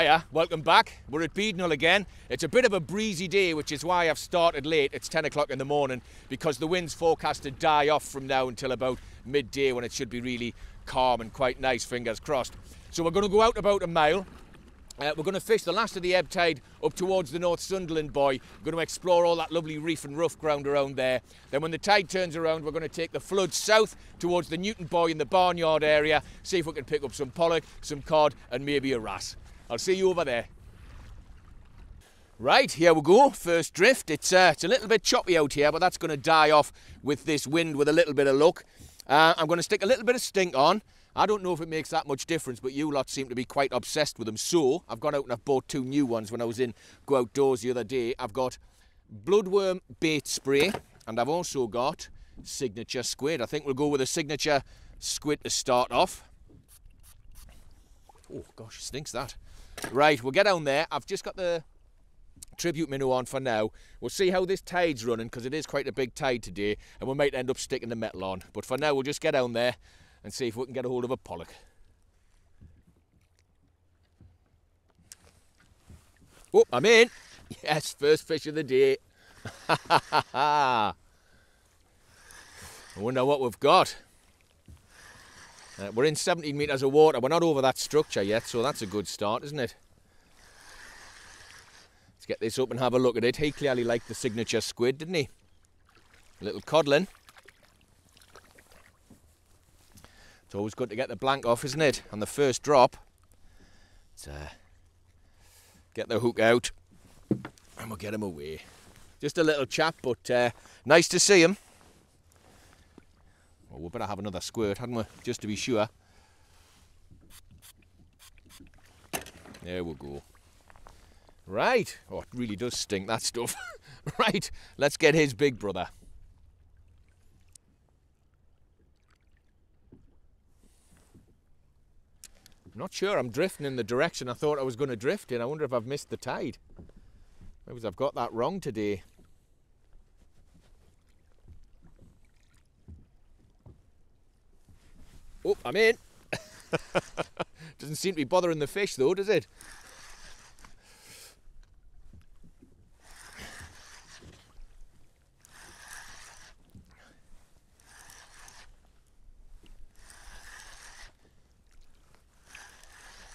Hiya, welcome back. We're at Beadnell again. It's a bit of a breezy day, which is why I've started late. It's 10 o'clock in the morning because the wind's forecast to die off from now until about midday when it should be really calm and quite nice, fingers crossed. So we're going to go out about a mile. Uh, we're going to fish the last of the ebb tide up towards the North Sunderland buoy. We're going to explore all that lovely reef and rough ground around there. Then when the tide turns around, we're going to take the flood south towards the Newton buoy in the barnyard area, see if we can pick up some pollock, some cod and maybe a wrasse. I'll see you over there. Right, here we go. First drift. It's, uh, it's a little bit choppy out here, but that's going to die off with this wind with a little bit of luck. Uh, I'm going to stick a little bit of stink on. I don't know if it makes that much difference, but you lot seem to be quite obsessed with them. So I've gone out and I've bought two new ones when I was in Go Outdoors the other day. I've got Bloodworm Bait Spray and I've also got Signature Squid. I think we'll go with a Signature Squid to start off. Oh gosh, stinks that. Right, we'll get down there. I've just got the tribute minnow on for now. We'll see how this tide's running because it is quite a big tide today and we might end up sticking the metal on. But for now, we'll just get down there and see if we can get a hold of a pollock. Oh, I'm in. Yes, first fish of the day. I wonder what we've got. Uh, we're in 17 metres of water. We're not over that structure yet, so that's a good start, isn't it? Let's get this up and have a look at it. He clearly liked the signature squid, didn't he? A little codlin. It's always good to get the blank off, isn't it? On the first drop. Uh, get the hook out and we'll get him away. Just a little chap, but uh, nice to see him. Well, we better have another squirt, hadn't we? Just to be sure. There we go. Right. Oh, it really does stink, that stuff. right, let's get his big brother. not sure I'm drifting in the direction I thought I was going to drift in. I wonder if I've missed the tide. Maybe I've got that wrong today. Oh, I'm in. Doesn't seem to be bothering the fish though, does it?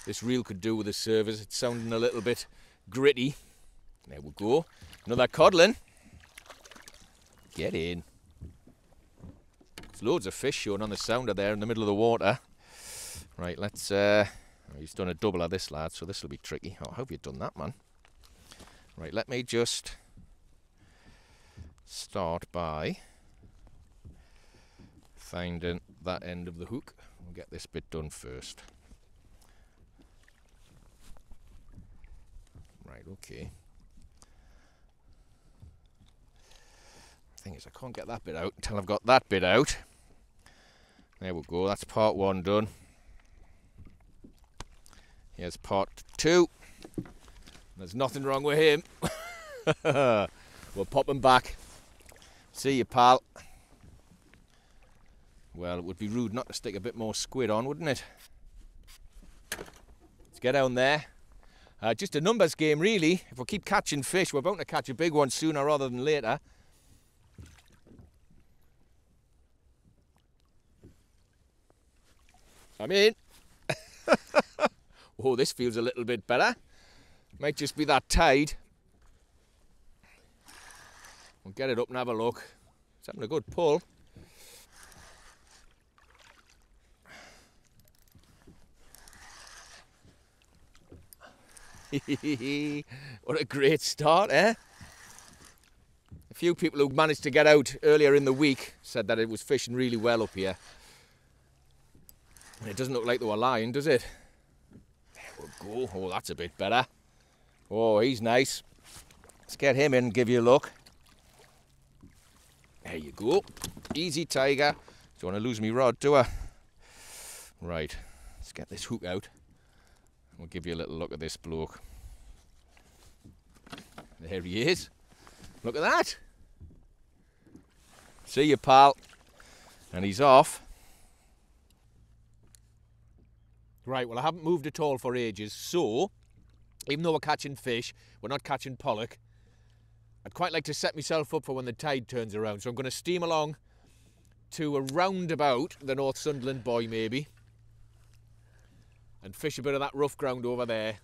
This reel could do with a service. It's sounding a little bit gritty. There we go. Another codlin. Get in. There's loads of fish showing on the sounder there in the middle of the water. Right, let's... Uh, oh, he's done a double of this, lad, so this will be tricky. Oh, I hope you've done that, man. Right, let me just start by finding that end of the hook. We'll get this bit done first. Right, okay. Thing is, I can't get that bit out until I've got that bit out. There we go, that's part one done. Here's part two. There's nothing wrong with him. we'll pop him back. See you, pal. Well, it would be rude not to stick a bit more squid on, wouldn't it? Let's get down there. Uh, just a numbers game, really. If we keep catching fish, we're bound to catch a big one sooner rather than later. I'm in. oh, this feels a little bit better. Might just be that tide. We'll get it up and have a look. It's having a good pull. what a great start, eh? A few people who managed to get out earlier in the week said that it was fishing really well up here. It doesn't look like they were lying, does it? There we go. Oh, that's a bit better. Oh, he's nice. Let's get him in and give you a look. There you go. Easy tiger. Don't want to lose me rod, do I? Right. Let's get this hook out. We'll give you a little look at this bloke. There he is. Look at that. See you, pal. And he's off. Right, well, I haven't moved at all for ages, so even though we're catching fish, we're not catching pollock. I'd quite like to set myself up for when the tide turns around. So I'm going to steam along to a roundabout, the North Sunderland buoy maybe and fish a bit of that rough ground over there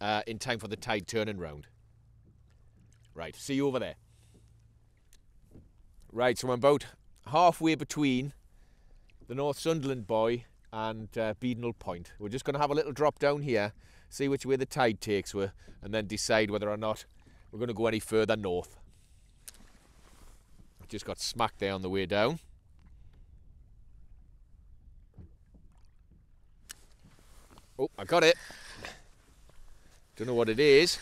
uh, in time for the tide turning round. Right, see you over there. Right, so I'm about halfway between the North Sunderland buoy and uh, Beadnell Point. We're just going to have a little drop down here, see which way the tide takes us, and then decide whether or not we're going to go any further north. Just got smacked there on the way down. Oh, I got it. Don't know what it is,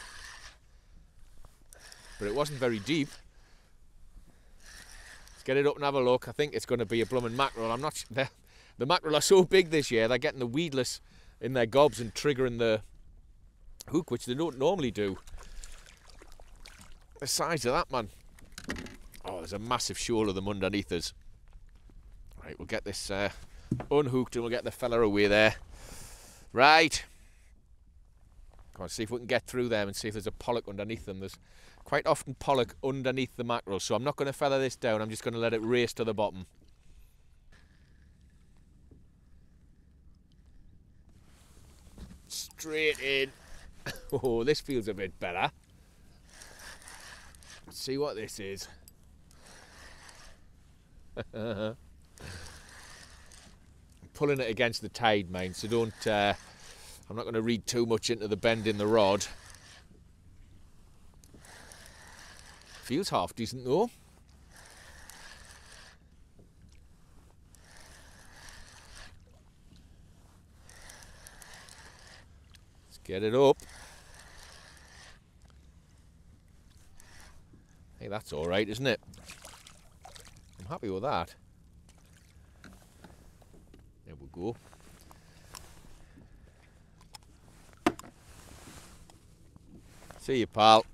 but it wasn't very deep. Let's get it up and have a look. I think it's going to be a blooming mackerel. I'm not. The, the mackerel are so big this year. They're getting the weedless in their gobs and triggering the hook, which they don't normally do. The size of that man. Oh, there's a massive shoal of them underneath us. Right, we'll get this uh, unhooked and we'll get the fella away there. Right. Come on, see if we can get through them and see if there's a pollock underneath them. There's quite often pollock underneath the mackerel, so I'm not going to feather this down. I'm just going to let it race to the bottom. Straight in. Oh, this feels a bit better. Let's see what this is. pulling it against the tide, mate, so don't... Uh, I'm not going to read too much into the bend in the rod. Feels half decent though. Get it up. Hey, that's all right, isn't it? I'm happy with that. There we go. See you, pal.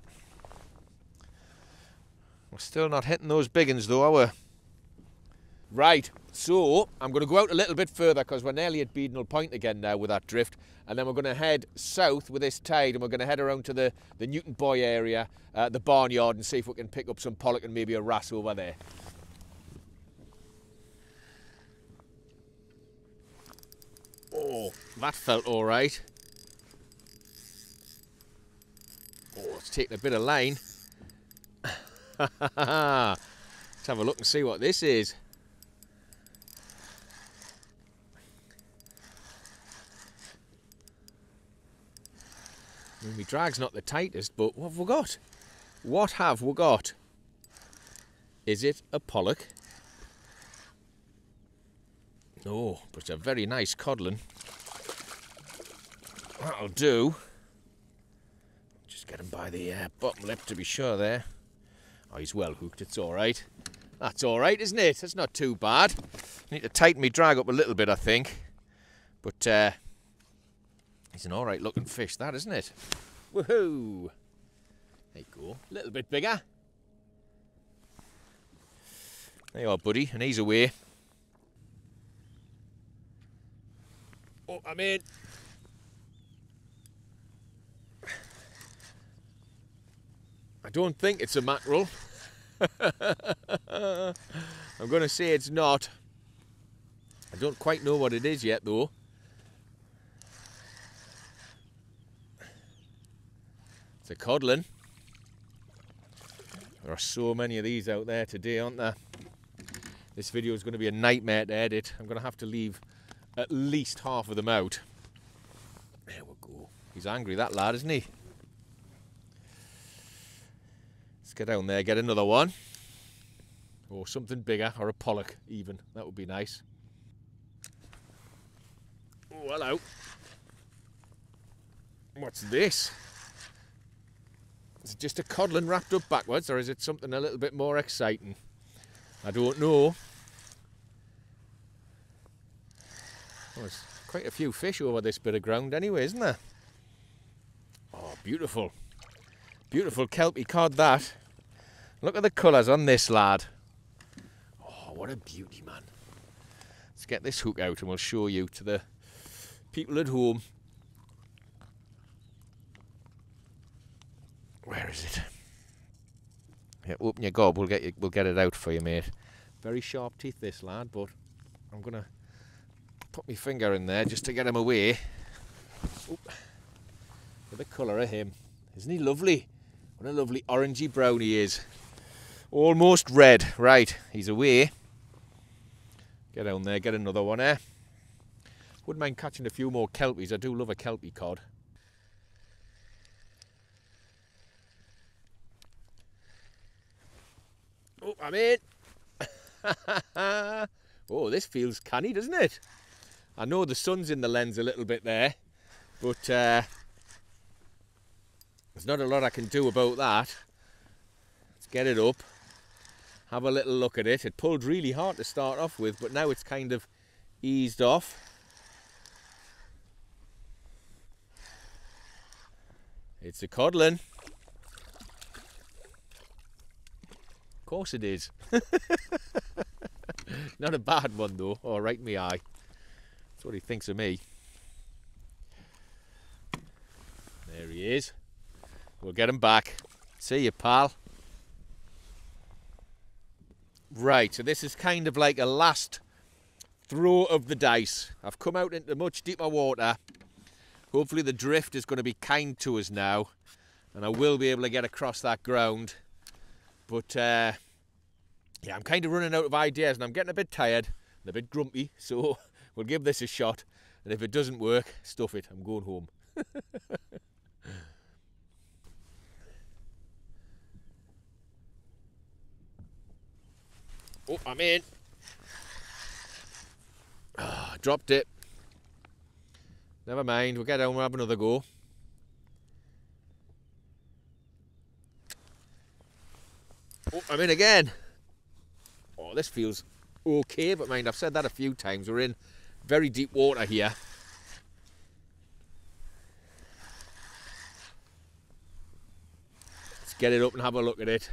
We're still not hitting those big though, are we? Right, so I'm going to go out a little bit further because we're nearly at Beadnell Point again now with that drift. And then we're going to head south with this tide and we're going to head around to the, the Newton buoy area, uh, the barnyard, and see if we can pick up some pollock and maybe a wrasse over there. Oh, that felt all right. Oh, it's taking a bit of line. Let's have a look and see what this is. I mean, my drag's not the tightest, but what have we got? What have we got? Is it a pollock? Oh, but it's a very nice codlin. That'll do. Just get him by the uh, bottom lip to be sure there. Oh, he's well hooked, it's alright. That's alright, isn't it? That's not too bad. Need to tighten me drag up a little bit, I think. But, uh, he's an alright looking fish, that, isn't it? Woohoo! There you go. A little bit bigger. There you are, buddy, and he's away. Oh, I'm in. I don't think it's a mackerel. I'm going to say it's not. I don't quite know what it is yet, though. A codlin. There are so many of these out there today, aren't there? This video is going to be a nightmare to edit. I'm going to have to leave at least half of them out. There we go. He's angry, that lad, isn't he? Let's get down there, get another one. Or something bigger, or a pollock even. That would be nice. Oh, hello. What's this? Is it just a codlin wrapped up backwards, or is it something a little bit more exciting? I don't know. Well, there's quite a few fish over this bit of ground anyway, isn't there? Oh, beautiful. Beautiful kelpie cod that. Look at the colours on this lad. Oh, what a beauty, man. Let's get this hook out and we'll show you to the people at home. Where is it? Yeah, open your gob. We'll get you. We'll get it out for you, mate. Very sharp teeth, this lad. But I'm gonna put my finger in there just to get him away. Oop. The colour of him. Isn't he lovely? What a lovely orangey brown he is. Almost red. Right, he's away. Get down there, get another one eh? Wouldn't mind catching a few more kelpies. I do love a kelpie cod. I'm in. oh, this feels canny, doesn't it? I know the sun's in the lens a little bit there, but uh, there's not a lot I can do about that. Let's get it up, have a little look at it. It pulled really hard to start off with, but now it's kind of eased off. It's a codlin. Of course it is. Not a bad one though. All oh, right, me eye. That's what he thinks of me. There he is. We'll get him back. See you, pal. Right, so this is kind of like a last throw of the dice. I've come out into much deeper water. Hopefully the drift is going to be kind to us now and I will be able to get across that ground but uh, yeah, I'm kind of running out of ideas and I'm getting a bit tired and a bit grumpy. So we'll give this a shot. And if it doesn't work, stuff it. I'm going home. oh, I'm in. Oh, dropped it. Never mind, we'll get down, we'll have another go. Oh, I'm in again. Oh, this feels okay, but mind, I've said that a few times. We're in very deep water here. Let's get it up and have a look at it.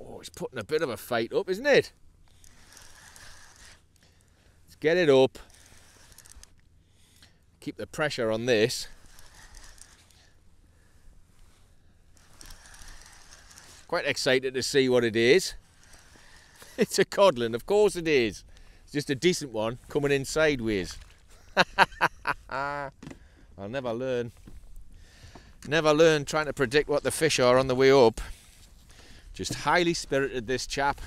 Oh, it's putting a bit of a fight up, isn't it? Let's get it up. Keep the pressure on this. Quite excited to see what it is. It's a codlin, of course it is. It's just a decent one coming in sideways. I'll never learn. Never learn trying to predict what the fish are on the way up. Just highly spirited this chap.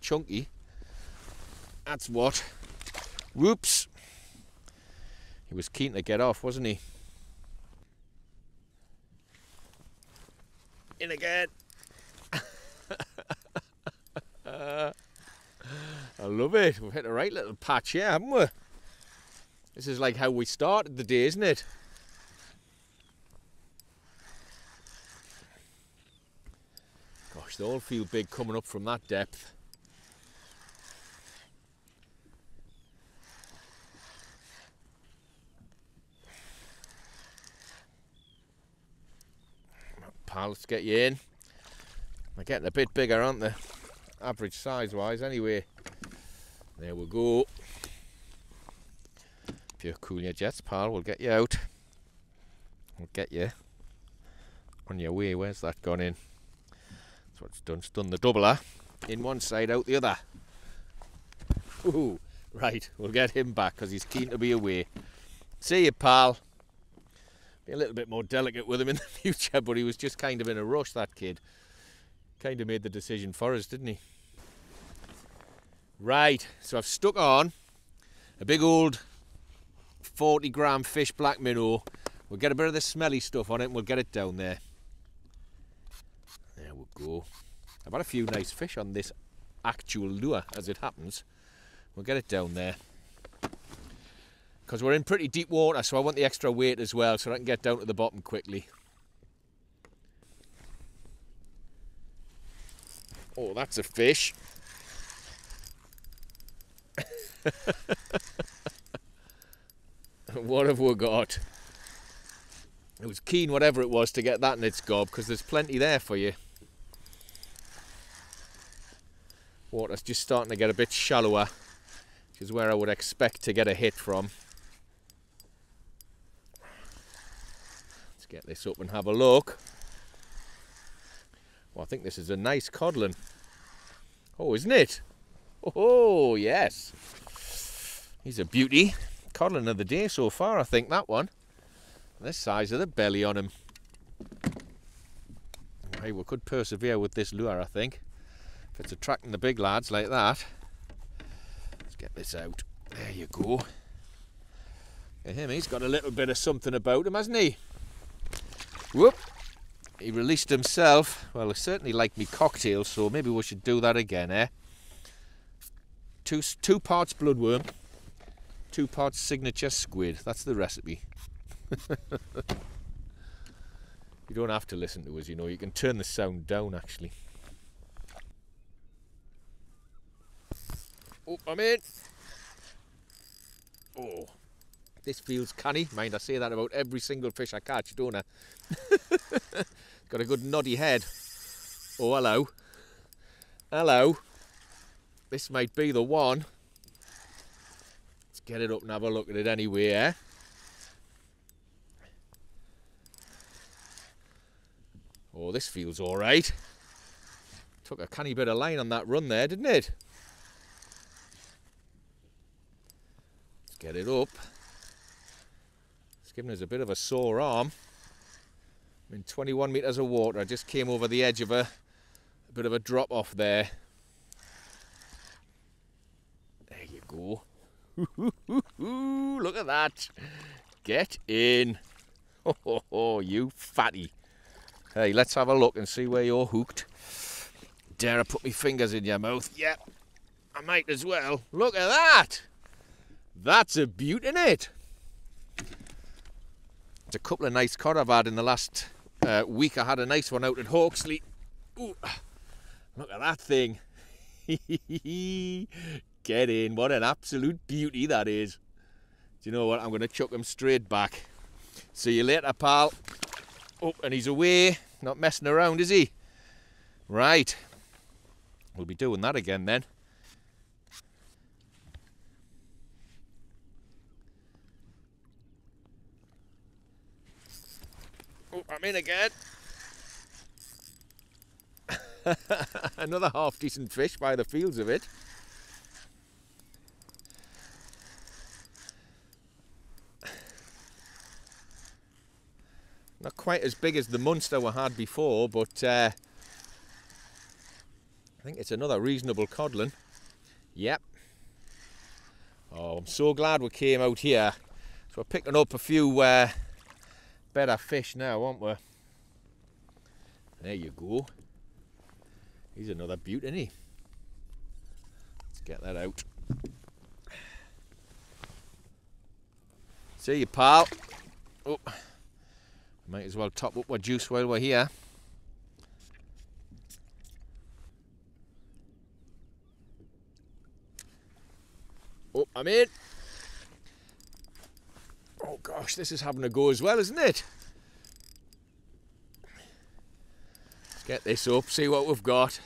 Chunky. That's what. Whoops. He was keen to get off, wasn't he? In again. I love it. We've hit the right little patch here, haven't we? This is like how we started the day, isn't it? Gosh, they all feel big coming up from that depth. Pal, let's get you in. They're getting a bit bigger, aren't they? Average size wise, anyway. There we go. If you're cool your jets, pal, we'll get you out. We'll get you on your way. Where's that gone in? That's what it's done. It's done the doubler. In one side, out the other. Ooh, right, we'll get him back because he's keen to be away. See you, pal. Be a little bit more delicate with him in the future, but he was just kind of in a rush, that kid kind of made the decision for us, didn't he? Right, so I've stuck on a big old 40 gram Fiiish black minnow. We'll get a bit of the smelly stuff on it and we'll get it down there. There we go. I've had a few nice fish on this actual lure as it happens. We'll get it down there. Because we're in pretty deep water, so I want the extra weight as well so I can get down to the bottom quickly. Oh, that's a fish. what have we got? It was keen, whatever it was, to get that in its gob because there's plenty there for you. Water's just starting to get a bit shallower, which is where I would expect to get a hit from. Let's get this up and have a look. Well, I think this is a nice codlin. Oh, isn't it? Oh, yes. He's a beauty. Codlin of the day so far, I think, that one. This size of the belly on him. Hey, we could persevere with this lure, I think. If it's attracting the big lads like that. Let's get this out. There you go. At him, he's got a little bit of something about him, hasn't he? Whoop! He released himself. Well, he certainly liked me cocktail, so maybe we should do that again, eh? Two, two parts bloodworm, two parts signature squid. That's the recipe. you don't have to listen to us, you know. You can turn the sound down, actually. Oh, I'm in. Oh, this feels canny. Mind, I say that about every single fish I catch, don't I? Got a good noddy head. Oh, hello. Hello. This might be the one. Let's get it up and have a look at it anyway, eh? Oh, this feels all right. Took a canny bit of line on that run there, didn't it? Let's get it up. It's giving us a bit of a sore arm. I'm in 21 metres of water. I just came over the edge of a, a bit of a drop off there. There you go. Look at that. Get in. Oh, oh, oh, you fatty. Hey, let's have a look and see where you're hooked. Dare I put my fingers in your mouth? Yep, I might as well. Look at that! That's a beaut, in it? It's a couple of nice cod I've had in the last uh, week. I had a nice one out at Hauxley. Ooh, look at that thing. Get in. What an absolute beauty that is. Do you know what? I'm going to chuck him straight back. See you later, pal. Oh, and he's away. Not messing around, is he? Right. We'll be doing that again then. I'm in again. Another half decent fish by the fields of it. Not quite as big as the Munster we had before, but uh, I think it's another reasonable codlin. Yep. Oh, I'm so glad we came out here. So we're picking up a few uh, better fish now, aren't we? There you go. He's another beaut, isn't he? Let's get that out. See you, pal. Oh. Might as well top up our juice while we're here. Oh, I'm in. Oh gosh, this is having a go as well, isn't it? Let's get this up, see what we've got.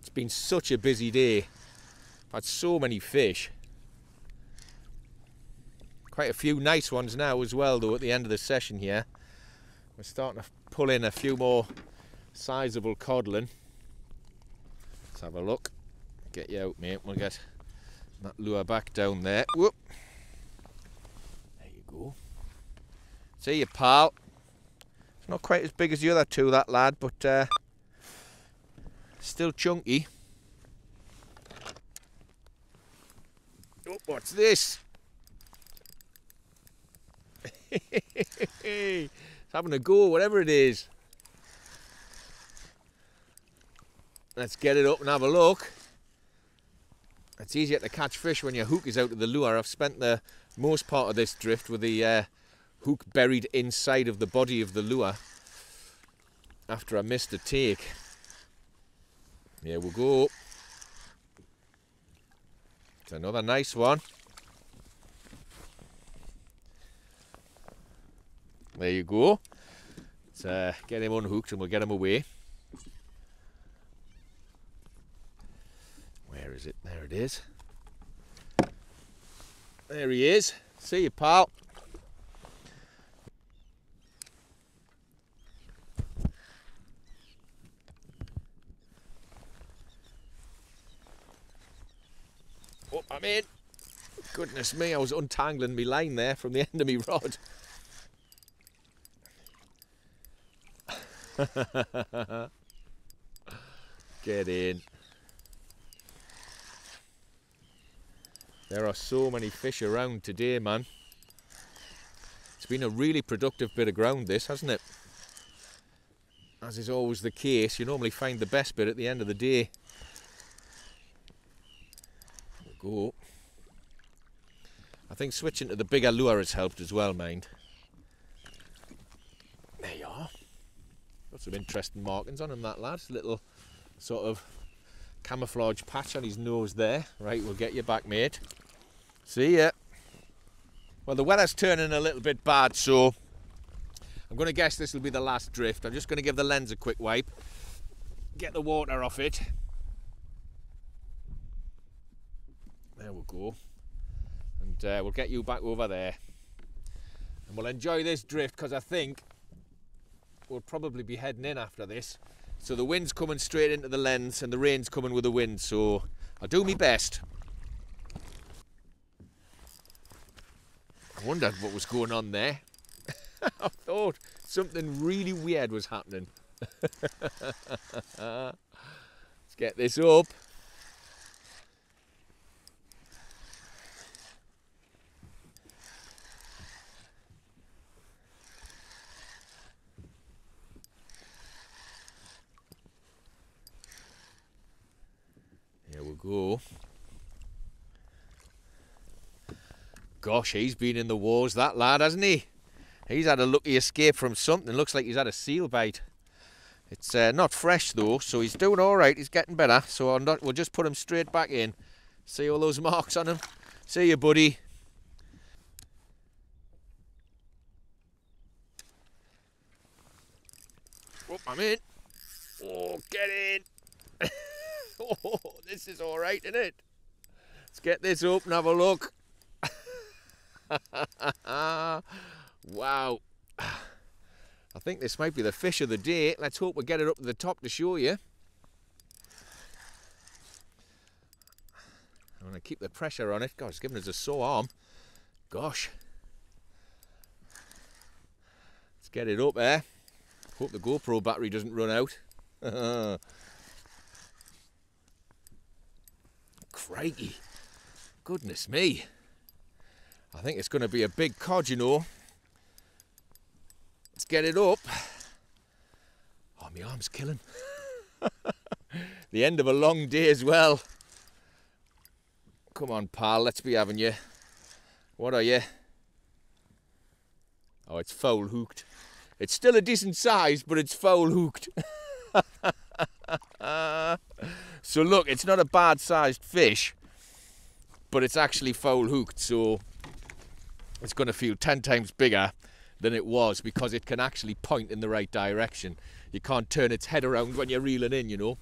It's been such a busy day. I've had so many fish. Quite a few nice ones now as well though at the end of the session here. We're starting to pull in a few more sizable codlin. Let's have a look. Get you out mate, we'll get that lure back down there. Whoop. There you go. See you pal. It's not quite as big as the other two that lad but uh, Still chunky. Oh, what's this? having a go, whatever it is. Let's get it up and have a look. It's easier to catch fish when your hook is out of the lure. I've spent the most part of this drift with the uh, hook buried inside of the body of the lure after I missed a take. Here we go. It's another nice one. There you go. Let's uh, get him unhooked and we'll get him away. Where is it? There it is. There he is. See you, pal. Oh, I'm in. Goodness me, I was untangling my line there from the end of my rod. Get in. There are so many fish around today, man. It's been a really productive bit of ground, this, hasn't it? As is always the case, you normally find the best bit at the end of the day. We'll go. I think switching to the bigger lure has helped as well, mind. There you are. Got some interesting markings on him, that lad. Little sort of camouflage patch on his nose there. Right, we'll get you back, mate. See ya. Well, the weather's turning a little bit bad, so I'm going to guess this will be the last drift. I'm just going to give the lens a quick wipe, get the water off it. There we go. And uh, we'll get you back over there. And we'll enjoy this drift because I think we'll probably be heading in after this. So the wind's coming straight into the lens and the rain's coming with the wind. So I'll do my best. I wondered what was going on there. I thought something really weird was happening. Let's get this up. Go. Gosh, he's been in the wars, that lad, hasn't he? He's had a lucky escape from something. Looks like he's had a seal bite. It's uh, not fresh though, so he's doing all right. He's getting better. So not, we'll just put him straight back in. See all those marks on him? See you, buddy. Oh, I'm in. Oh, get in. Oh, this is all right, isn't it? Let's get this up and have a look. wow. I think this might be the fish of the day. Let's hope we get it up to the top to show you. I'm going to keep the pressure on it. God, it's giving us a sore arm. Gosh. Let's get it up there. Hope the GoPro battery doesn't run out. Crikey. Goodness me. I think it's going to be a big cod, you know. Let's get it up. Oh, my arm's killing. the end of a long day as well. Come on, pal, let's be having you. What are you? Oh, it's foul hooked. It's still a decent size, but it's foul hooked. So look, it's not a bad sized fish, but it's actually foul hooked, so it's going to feel 10 times bigger than it was because it can actually point in the right direction. You can't turn its head around when you're reeling in, you know.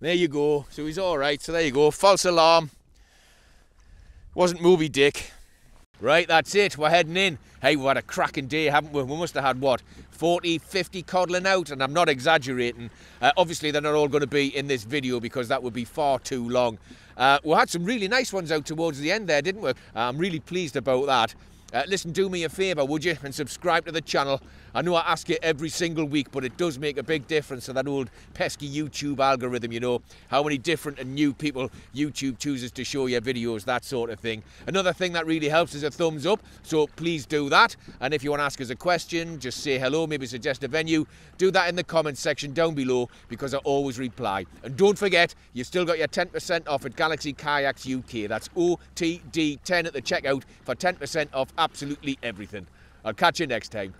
There you go. So he's all right. So there you go. False alarm. Wasn't Moby Dick. Right, that's it. We're heading in. Hey, we had a cracking day, haven't we? We must have had, what, 40, 50 codling out? And I'm not exaggerating. Uh, obviously, they're not all going to be in this video because that would be far too long. Uh, we had some really nice ones out towards the end there, didn't we? I'm really pleased about that. Uh, listen, do me a favour, would you, and subscribe to the channel. I know I ask it every single week, but it does make a big difference to that old pesky YouTube algorithm, you know, how many different and new people YouTube chooses to show your videos, that sort of thing. Another thing that really helps is a thumbs up, so please do that. And if you want to ask us a question, just say hello, maybe suggest a venue, do that in the comments section down below because I always reply. And don't forget, you've still got your 10% off at Galaxy Kayaks UK. That's OTD10 at the checkout for 10% off absolutely everything. I'll catch you next time.